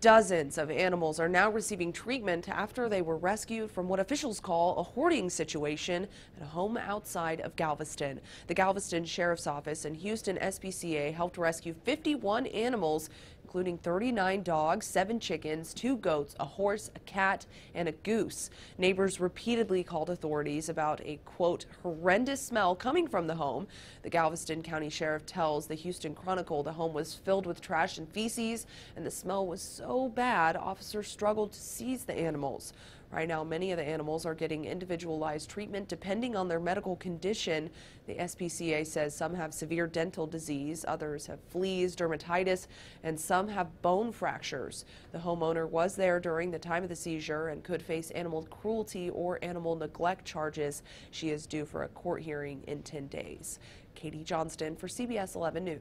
Dozens of animals are now receiving treatment after they were rescued from what officials call a hoarding situation at a home outside of Galveston. The Galveston Sheriff's Office and Houston SPCA helped rescue 51 animals, including 39 dogs, 7 chickens, 2 goats, a horse, a cat, and a goose. Neighbors repeatedly called authorities about a, quote, horrendous smell coming from the home. The Galveston County Sheriff tells the Houston Chronicle the home was filled with trash and feces, and the smell was so bad, officers struggled to seize the animals. Right now, many of the animals are getting individualized treatment depending on their medical condition. The SPCA says some have severe dental disease, others have fleas, dermatitis, and some have bone fractures. The homeowner was there during the time of the seizure and could face animal cruelty or animal neglect charges. She is due for a court hearing in 10 days. Katie Johnston for CBS 11 News.